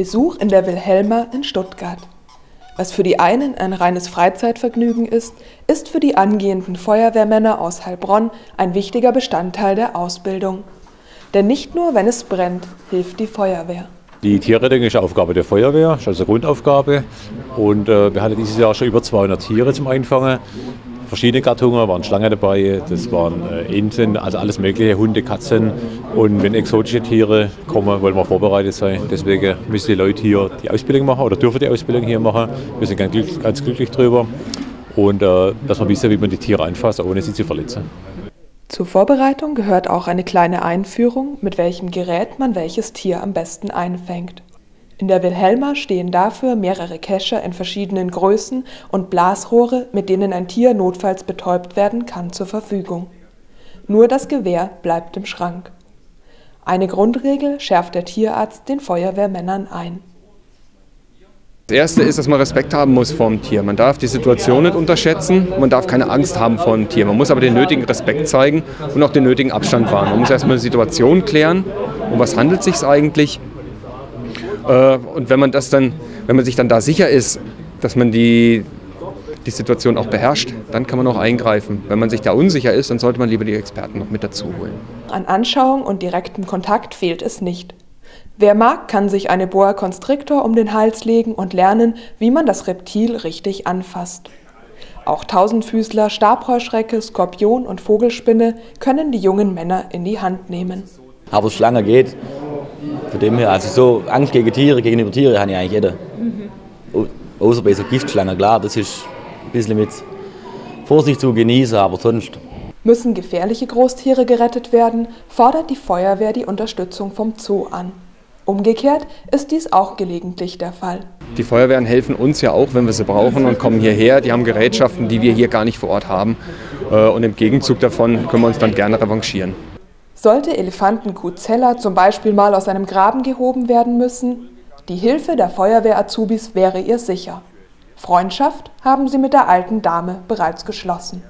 Besuch in der Wilhelma in Stuttgart. Was für die einen ein reines Freizeitvergnügen ist, ist für die angehenden Feuerwehrmänner aus Heilbronn ein wichtiger Bestandteil der Ausbildung. Denn nicht nur, wenn es brennt, hilft die Feuerwehr. Die Tierrettung ist Aufgabe der Feuerwehr, ist also Grundaufgabe. Und äh, wir hatten dieses Jahr schon über 200 Tiere zum Einfangen. Verschiedene Gattungen, waren Schlangen dabei, das waren äh, Enten, also alles mögliche, Hunde, Katzen. Und wenn exotische Tiere kommen, wollen wir vorbereitet sein. Deswegen müssen die Leute hier die Ausbildung machen oder dürfen die Ausbildung hier machen. Wir sind ganz glücklich, ganz glücklich drüber. Und äh, dass wir wissen, wie man die Tiere anfasst, ohne sie zu verletzen. Zur Vorbereitung gehört auch eine kleine Einführung, mit welchem Gerät man welches Tier am besten einfängt. In der Wilhelma stehen dafür mehrere Kescher in verschiedenen Größen und Blasrohre, mit denen ein Tier notfalls betäubt werden kann, zur Verfügung. Nur das Gewehr bleibt im Schrank. Eine Grundregel schärft der Tierarzt den Feuerwehrmännern ein. Das Erste ist, dass man Respekt haben muss vor dem Tier. Man darf die Situation nicht unterschätzen, man darf keine Angst haben vor dem Tier. Man muss aber den nötigen Respekt zeigen und auch den nötigen Abstand wahren. Man muss erstmal die Situation klären, um was handelt es sich eigentlich. Äh, und wenn man, das dann, wenn man sich dann da sicher ist, dass man die, die Situation auch beherrscht, dann kann man auch eingreifen. Wenn man sich da unsicher ist, dann sollte man lieber die Experten noch mit dazu holen. An Anschauung und direktem Kontakt fehlt es nicht. Wer mag, kann sich eine Boa Constrictor um den Hals legen und lernen, wie man das Reptil richtig anfasst. Auch Tausendfüßler, Stabheuschrecke, Skorpion und Vogelspinne können die jungen Männer in die Hand nehmen. Aber Schlange geht. Von dem her, also so Angst gegen Tiere, gegenüber Tiere habe ich eigentlich jeder. Mhm. Außer bei so Giftschlangen, klar, das ist ein bisschen mit Vorsicht zu genießen, aber sonst. Müssen gefährliche Großtiere gerettet werden, fordert die Feuerwehr die Unterstützung vom Zoo an. Umgekehrt ist dies auch gelegentlich der Fall. Die Feuerwehren helfen uns ja auch, wenn wir sie brauchen und kommen hierher. Die haben Gerätschaften, die wir hier gar nicht vor Ort haben. Äh, und im Gegenzug davon können wir uns dann gerne revanchieren. Sollte Elefantenkuzella zum Beispiel mal aus einem Graben gehoben werden müssen, die Hilfe der Feuerwehr-Azubis wäre ihr sicher. Freundschaft haben sie mit der alten Dame bereits geschlossen.